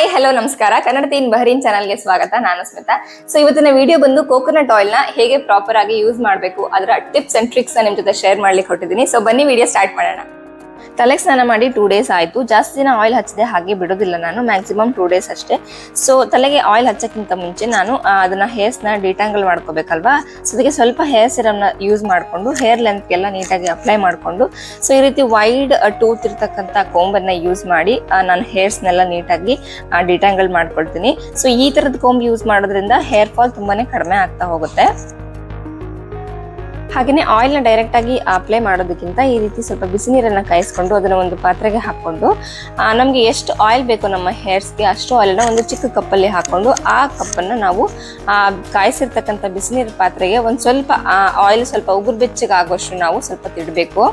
Hi hello ನಮಸ್ಕಾರ. ಕನ್ನಡ ತೀನ್ ಬಹರೀನ್ ಚಾನಲ್ಗೆ ಸ್ವಾಗತ. ನಾನು ಸ್ಮಿತಾ. ಸೊ ಇವತ್ತಿನ ವಿಡಿಯೋ ಬಂದು ಕೋಕೋನಟ್ ಆಯಿಲ್ನ ಹೇಗೆ ಪ್ರಾಪರ್ ಆಗಿ ಯೂಸ್ ಮಾಡಬೇಕು, ಅದರ ಟಿಪ್ಸ್ ಅಂಡ್ ಟ್ರಿಕ್ಸ್ ನಿಮ್ ಜೊತೆ ಶೇರ್ ಮಾಡ್ಲಿಕ್ಕೆ ಹೊಟ್ಟಿದ್ದೀನಿ ಸೊ ಬನ್ನಿ ವಿಡಿಯೋ ಸ್ಟಾರ್ಟ್ ಮಾಡೋಣ. ತಲೆಗೆ ಸ್ನಾನ ಮಾಡಿ ಟೂ ಡೇಸ್ ಆಯಿತು. ಜಾಸ್ತಿ ದಿನ ಆಯಿಲ್ ಹಚ್ಚದೆ, ಹಾಗೆ ಬಿಡೋದಿಲ್ಲ ನಾನು. ಮ್ಯಾಕ್ಸಿಮಮ್ ಟೂ ಡೇಸ್ ಅಷ್ಟೇ. ಸೊ ತಲೆಗೆ ಆಯಿಲ್ ಹಚ್ಚಕ್ಕಿಂತ ಮುಂಚೆ ನಾನು ಅದನ್ನು ಹೇರ್ಸ್ನ ಡಿಟ್ಯಾಂಗಲ್ ಮಾಡ್ಕೋಬೇಕಲ್ವಾ? ಸೊ ಅದಕ್ಕೆ ಸ್ವಲ್ಪ ಹೇರ್ ಸಿರಮ್ನ ಯೂಸ್ ಮಾಡಿಕೊಂಡು ಹೇರ್ ಲೆಂತ್ಗೆಲ್ಲ ನೀಟಾಗಿ ಅಪ್ಲೈ ಮಾಡಿಕೊಂಡು ಸೊ ಈ ರೀತಿ ವೈಡ್ ಟೂತ್ ಇರ್ತಕ್ಕಂಥ ಕೋಂಬನ್ನ ಯೂಸ್ ಮಾಡಿ ನಾನು ಹೇರ್ಸ್ನೆಲ್ಲ ನೀಟಾಗಿ ಡಿಟ್ಯಾಂಗಲ್ ಮಾಡ್ಕೊಳ್ತೀನಿ. ಸೊ ಈ ಥರದ ಕೊಂಬ್ ಯೂಸ್ ಮಾಡೋದ್ರಿಂದ ಹೇರ್ ಫಾಲ್ ತುಂಬಾ ಕಡಿಮೆ ಆಗ್ತಾ ಹೋಗುತ್ತೆ. ಹಾಗೆಯೇ ಆಯಿಲ್ನ ಡೈರೆಕ್ಟ್ ಆಗಿ ಅಪ್ಲೈ ಮಾಡೋದಕ್ಕಿಂತ ಈ ರೀತಿ ಸ್ವಲ್ಪ ಬಿಸಿ ನೀರನ್ನು ಕಾಯಿಸ್ಕೊಂಡು ಅದನ್ನು ಒಂದು ಪಾತ್ರೆಗೆ ಹಾಕ್ಕೊಂಡು ನಮಗೆ ಎಷ್ಟು ಆಯಿಲ್ ಬೇಕು ನಮ್ಮ ಹೇರ್ಸ್ಗೆ ಅಷ್ಟು ಆಯಿಲ್ನ ಒಂದು ಚಿಕ್ಕ ಕಪ್ಪಲ್ಲಿ ಹಾಕ್ಕೊಂಡು ಆ ಕಪ್ಪನ್ನು ನಾವು ಕಾಯಿಸಿರ್ತಕ್ಕಂಥ ಬಿಸಿನೀರು ಪಾತ್ರೆಗೆ ಒಂದು ಸ್ವಲ್ಪ ಆಯಿಲ್ ಸ್ವಲ್ಪ ಉಗುರು ಬೆಚ್ಚಗೆ ಆಗೋಷ್ಟು ನಾವು ಸ್ವಲ್ಪ ತಿಡಬೇಕು.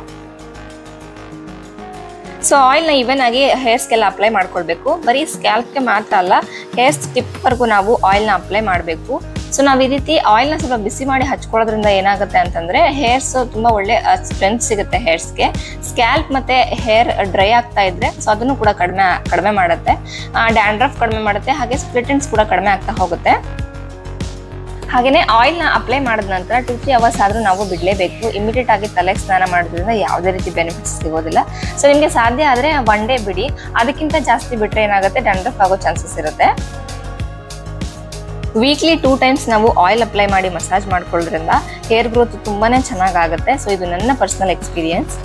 ಸೊ ಆಯಿಲ್ನ ಈವನ್ ಆಗಿ ಹೇರ್ಸ್ಗೆಲ್ಲ ಅಪ್ಲೈ ಮಾಡ್ಕೊಳ್ಬೇಕು. ಬರೀ ಸ್ಕ್ಯಾಲ್ಪ್ಗೆ ಮಾತ್ರ ಅಲ್ಲ ಹೇರ್ಸ್ ಟಿಪ್ವರೆಗೂ ನಾವು ಆಯಿಲ್ನ ಅಪ್ಲೈ ಮಾಡಬೇಕು. ಸೊ ನಾವು ಈ ರೀತಿ ಆಯಿಲ್ನ ಸ್ವಲ್ಪ ಬಿಸಿ ಮಾಡಿ ಹಚ್ಕೊಳ್ಳೋದ್ರಿಂದ ಏನಾಗುತ್ತೆ ಅಂತಂದರೆ ಹೇರ್ಸ್ ತುಂಬ ಒಳ್ಳೆ ಸ್ಟ್ರೆಂತ್ ಸಿಗುತ್ತೆ ಹೇರ್ಸ್ಗೆ ಸ್ಕ್ಯಾಲ್ಪ್ ಮತ್ತು ಹೇರ್ ಡ್ರೈ ಆಗ್ತಾ ಇದ್ರೆ ಸೊ ಅದನ್ನು ಕೂಡ ಕಡಿಮೆ ಕಡಿಮೆ ಮಾಡುತ್ತೆ. ಡ್ಯಾಂಡ್ರಫ್ ಕಡಿಮೆ ಮಾಡುತ್ತೆ. ಹಾಗೆ ಸ್ಪ್ಲಿಟಿನ್ಸ್ ಕೂಡ ಕಡಿಮೆ ಆಗ್ತಾ ಹೋಗುತ್ತೆ. ಹಾಗೆಯೇ ಆಯಿಲ್ನ ಅಪ್ಲೈ ಮಾಡಿದ ನಂತರ ಟೂ ತ್ರೀ ಅವರ್ಸ್ ಆದರೂ ನಾವು ಬಿಡಲೇಬೇಕು. ಇಮಿಡಿಯೇಟ್ ಆಗಿ ತಲೆಗೆ ಸ್ನಾನ ಮಾಡೋದ್ರಿಂದ ಯಾವುದೇ ರೀತಿ ಬೆನಿಫಿಟ್ಸ್ ಸಿಗೋದಿಲ್ಲ. ಸೊ ನಿಮಗೆ ಸಾಧ್ಯ ಆದರೆ ಒನ್ ಡೇ ಬಿಡಿ. ಅದಕ್ಕಿಂತ ಜಾಸ್ತಿ ಬಿಟ್ಟರೆ ಏನಾಗುತ್ತೆ? ಡ್ಯಾಂಡ್ರಫ್ ಆಗೋ ಚಾನ್ಸಸ್ ಇರುತ್ತೆ. ವೀಕ್ಲಿ ಟೂ ಟೈಮ್ಸ್ ನಾವು ಆಯಿಲ್ ಅಪ್ಲೈ ಮಾಡಿ ಮಸಾಜ್ ಮಾಡ್ಕೊಳ್ಳೋದ್ರಿಂದ ಹೇರ್ ಗ್ರೋತ್ ತುಂಬಾ ಚೆನ್ನಾಗಾಗುತ್ತೆ. ಸೊ ಇದು ನನ್ನ ಪರ್ಸನಲ್ ಎಕ್ಸ್ಪೀರಿಯನ್ಸ್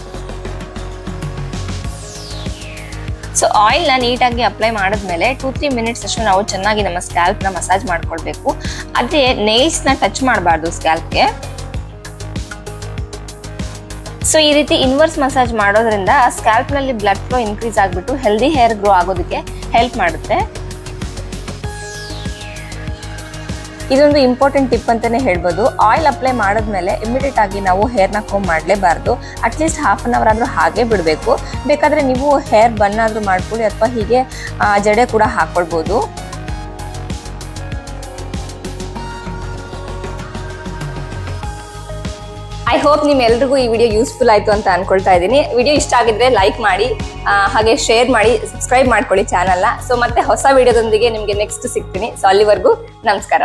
ಸೊ ಆಯಿಲ್ನ ನೀಟಾಗಿ ಅಪ್ಲೈ ಮಾಡಿದ್ಮೇಲೆ ಟೂ ತ್ರೀ ಮಿನಿಟ್ಸ್ ಅಷ್ಟು ನಾವು ಚೆನ್ನಾಗಿ ನಮ್ಮ ಸ್ಕ್ಯಾಲ್ಪ್ನ ಮಸಾಜ್ ಮಾಡ್ಕೊಳ್ಬೇಕು. ಅದೇ ನೇಲ್ಸ್ನ ಟಚ್ ಮಾಡಬಾರ್ದು ಸ್ಕ್ಯಾಲ್ಪ್ಗೆ ಸೊ ಈ ರೀತಿ ಇನ್ವರ್ಸ್ ಮಸಾಜ್ ಮಾಡೋದ್ರಿಂದ ಸ್ಕ್ಯಾಲ್ಪ್ನಲ್ಲಿ ಬ್ಲಡ್ ಫ್ಲೋ ಇನ್ಕ್ರೀಸ್ ಆಗಿಬಿಟ್ಟು ಹೆಲ್ದಿ ಹೇರ್ ಗ್ರೋ ಆಗೋದಕ್ಕೆ ಹೆಲ್ಪ್ ಮಾಡುತ್ತೆ. ಇದೊಂದು ಇಂಪಾರ್ಟೆಂಟ್ ಟಿಪ್ ಅಂತಾನೆ ಹೇಳ್ಬೋದು. ಆಯಿಲ್ ಅಪ್ಲೈ ಮಾಡಿದ್ಮೇಲೆ ಇಮಿಡಿಯೇಟ್ ಆಗಿ ನಾವು ಹೇರ್ನ comb ಮಾಡಲೇಬಾರ್ದು. At least half an hour ಆದರೂ ಹಾಗೆ ಬಿಡಬೇಕು. ಬೇಕಾದರೆ ನೀವು ಹೇರ್ ಬನ್ ಆದರೂ ಮಾಡ್ಕೊಳ್ಳಿ ಅಥವಾ ಹೀಗೆ ಜಡೆ ಕೂಡ ಹಾಕ್ಕೊಳ್ಬೋದು ಐ ಹೋಪ್ ನಿಮ್ಮೆಲ್ರಿಗೂ ಈ ವಿಡಿಯೋ ಯೂಸ್ಫುಲ್ ಆಯಿತು ಅಂತ ಅನ್ಕೊಳ್ತಾ ಇದ್ದೀನಿ. ವಿಡಿಯೋ ಇಷ್ಟ ಆಗಿದ್ರೆ ಲೈಕ್ ಮಾಡಿ ಹಾಗೆ ಶೇರ್ ಮಾಡಿ ಸಬ್ಸ್ಕ್ರೈಬ್ ಮಾಡ್ಕೊಳ್ಳಿ ಚಾನಲ್ನ ಸೊ ಮತ್ತೆ ಹೊಸ ವಿಡಿಯೋದೊಂದಿಗೆ ನಿಮಗೆ ನೆಕ್ಸ್ಟ್ ಸಿಗ್ತೀನಿ. ಸೊ ಅಲ್ಲಿವರೆಗೂ ನಮಸ್ಕಾರ.